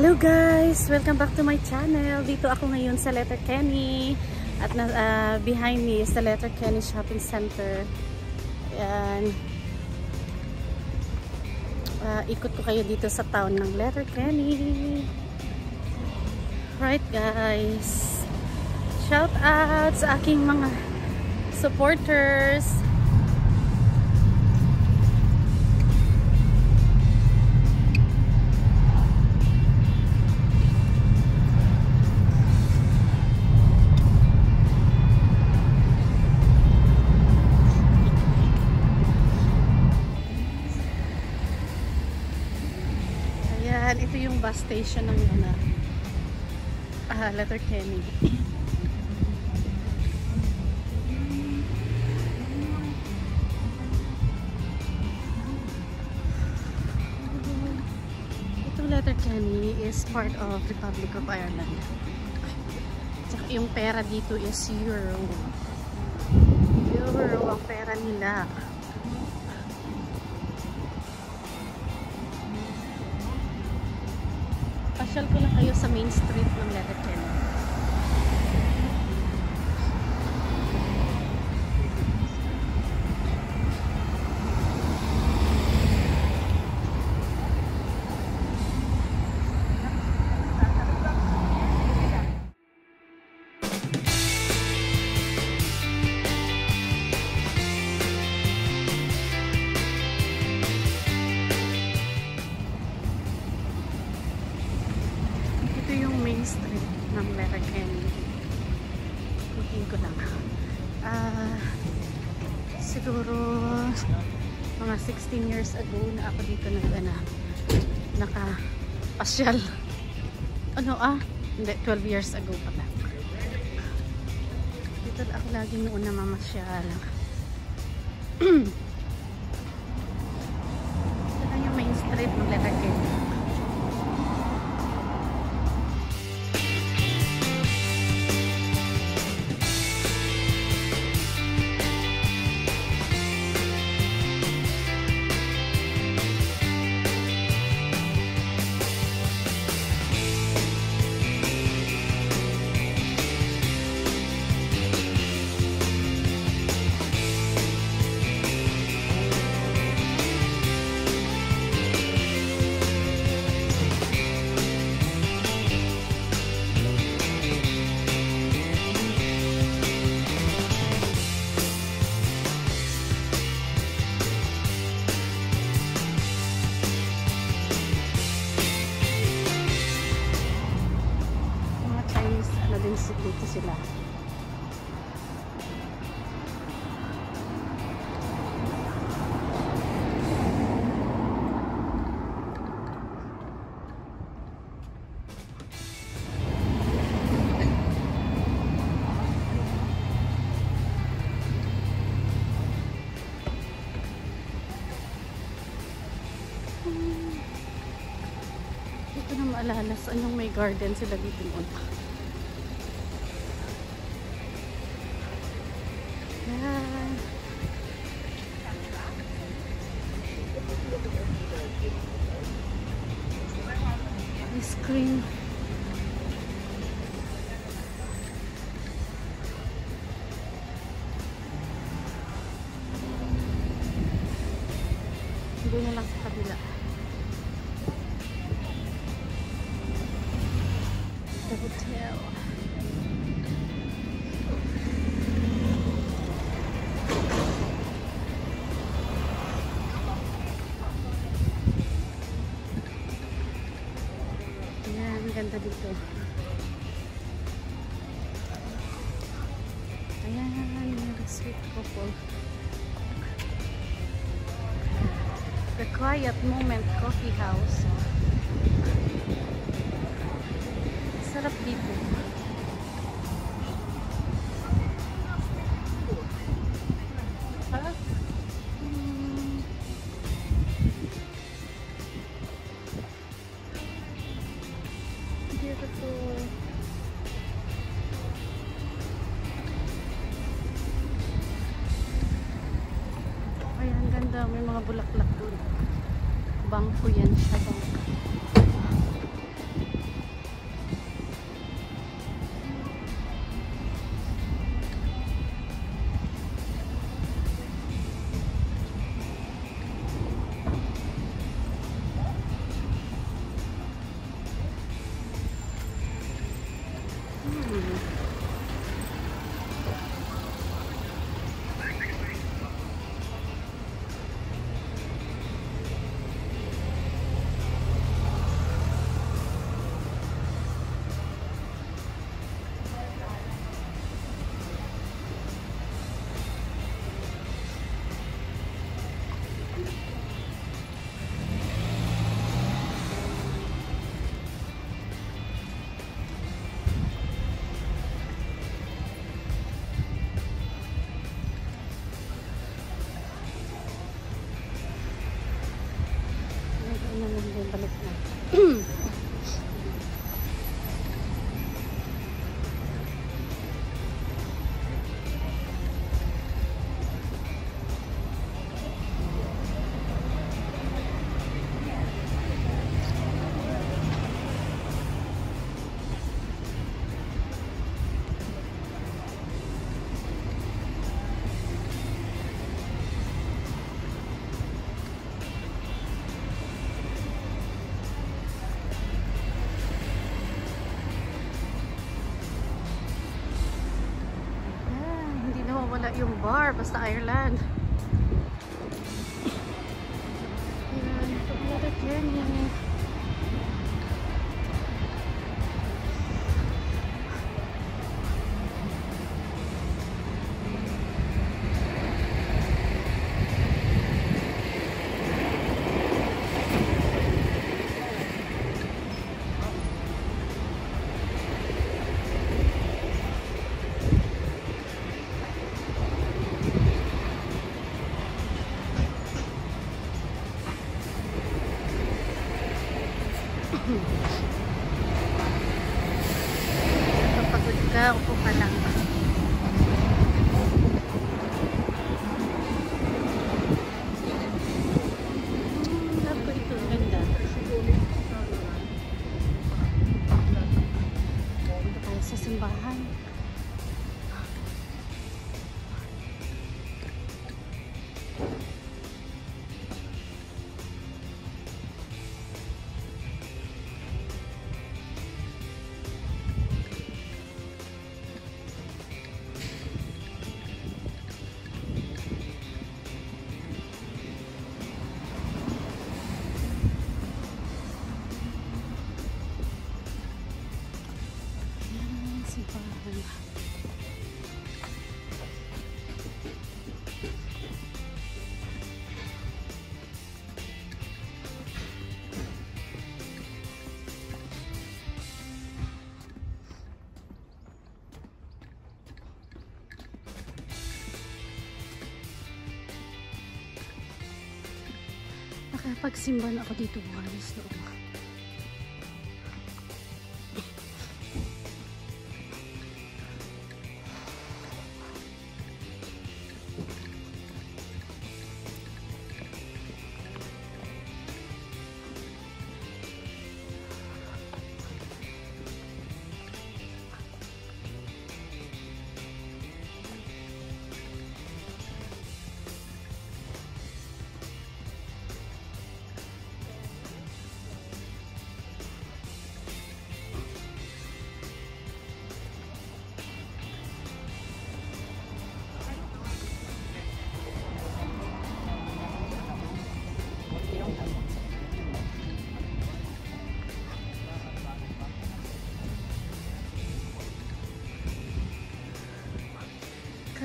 Hello guys! Welcome back to my channel. Dito ako ngayon sa Letter Kenny. At uh, behind me is the Letter Kenny Shopping Center. Ayan. Uh, ikot ko kayo dito sa town ng Letter Kenny. Right guys. Shout out sa aking mga supporters. Bus station ng ano, ah, letter Kenny. Ito letter Kenny is part of Republic of Ireland. Tsaka yung pera dito is euro. Euro ang pera nila. Sa main street ng Letterkenny. Naka-pasyal. Ano ah? Hindi, 12 years ago pala. Dito ako lagi noon na mamasyal. Ito lang yung main street ng maalala saan yung may garden sila dito noon. Yan. Ang ganda dito. Ayan, sweet couple. The Quiet Moment Coffee House. Sarap dito. Bar, basta Ireland. Ayan, ito pala Kenny. Kapag ka, upo ka lang. Nakapagsimba na ako dito buhanis noon.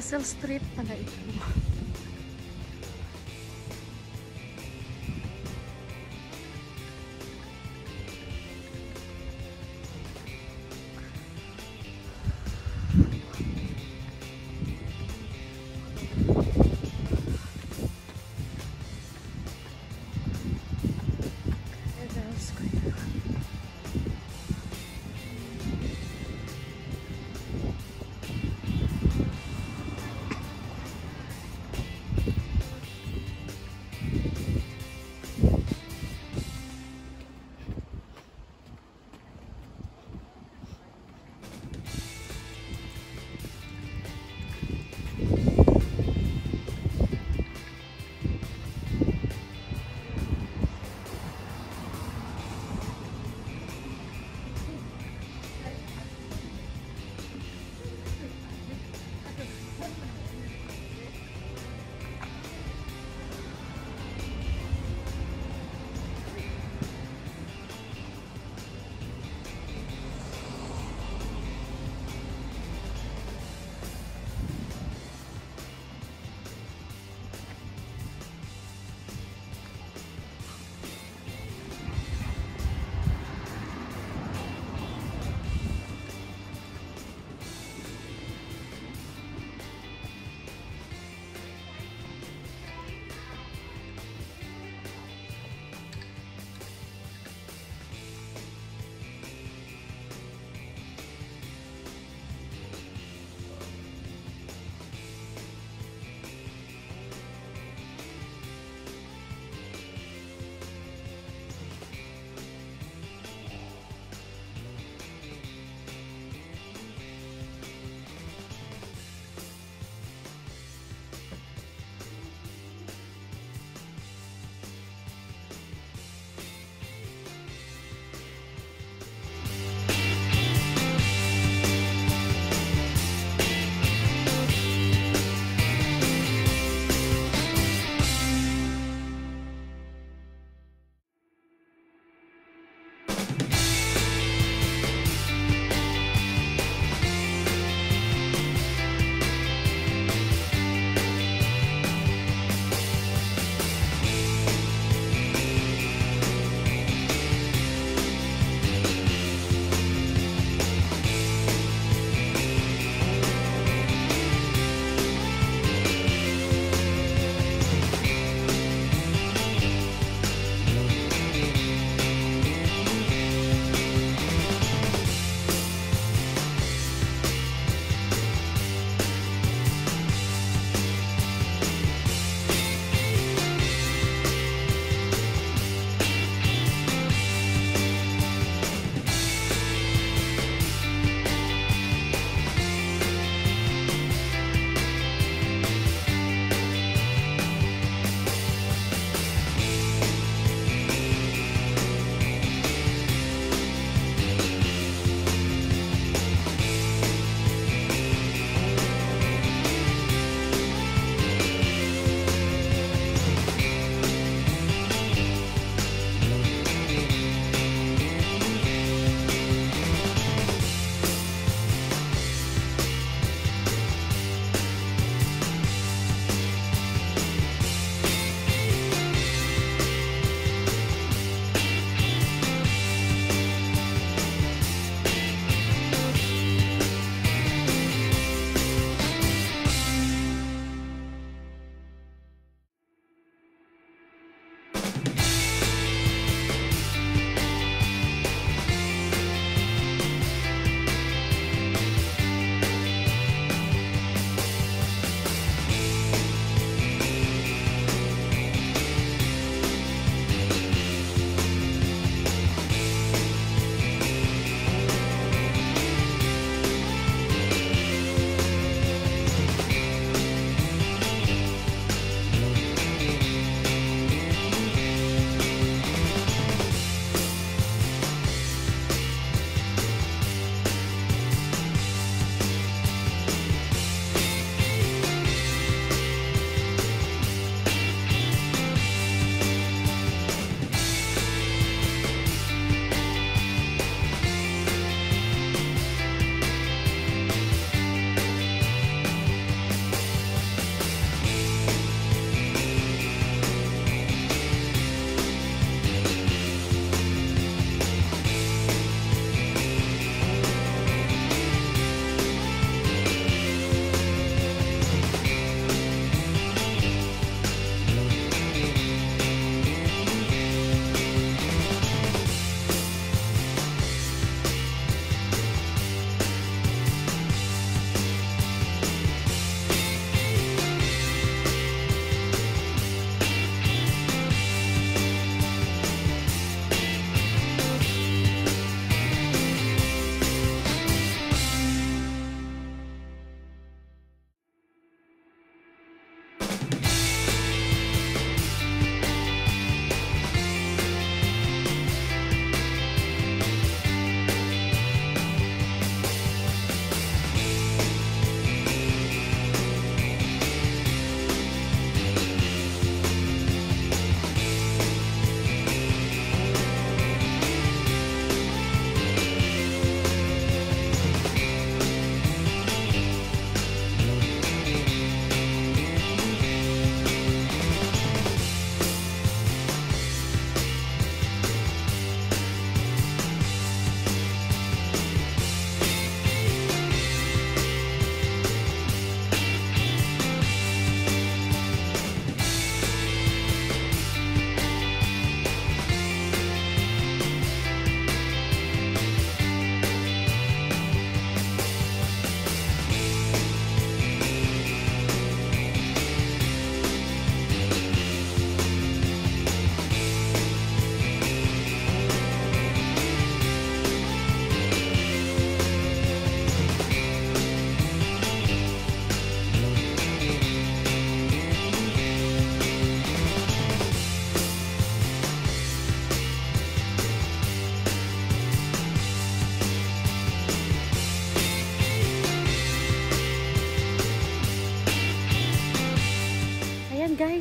Castle Street pala.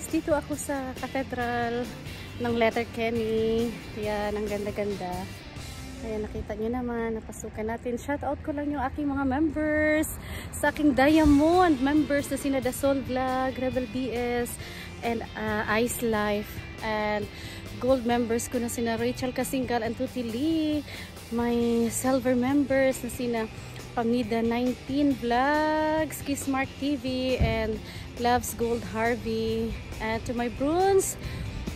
Dito ako sa cathedral ng Letterkenny. Yan, ang ganda-ganda. Kaya nakita nyo naman, napasukan natin. Shout out ko lang yung aking mga members sa aking Diamond members na sina Dasol Vlog, Rebel BS, and uh, Ice Life. And gold members ko na sina Rachel Kasingal and Tuti Lee. My silver members na sina Pamida 19 Vlogs, Kissmark TV, and Loves Gold Harvey. And to my bronze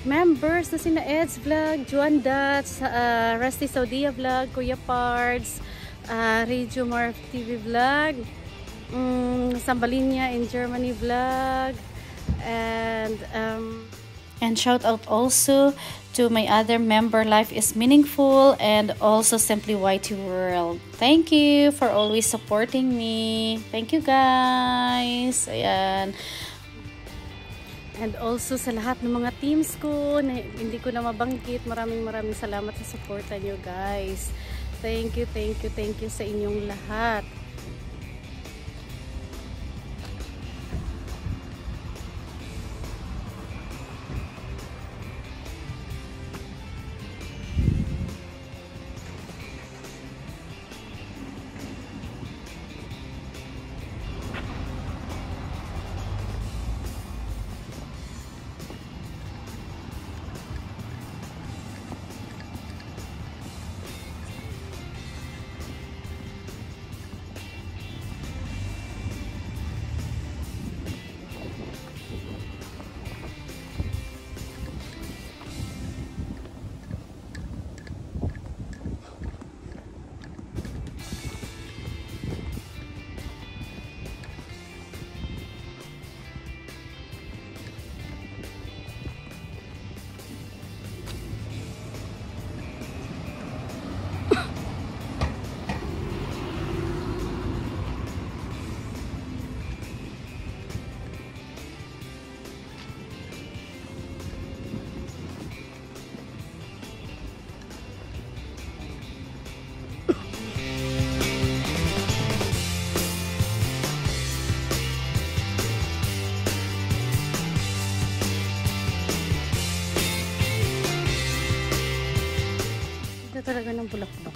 members na sina Ed's Vlog, Juan Dats, uh, Rusty Saudia Vlog, Kuya Pards, uh, Radio Marv TV Vlog, um, Sambalinya in Germany Vlog, and um, and shout out also to my other member Life is Meaningful and also Simply YT World. Thank you for always supporting me. Thank you guys. Ayan. And also sa lahat ng mga teams ko na hindi ko na mabanggit, maraming maraming salamat sa suporta nyo guys. Thank you, thank you, thank you sa inyong lahat. talaga ng bulaklak.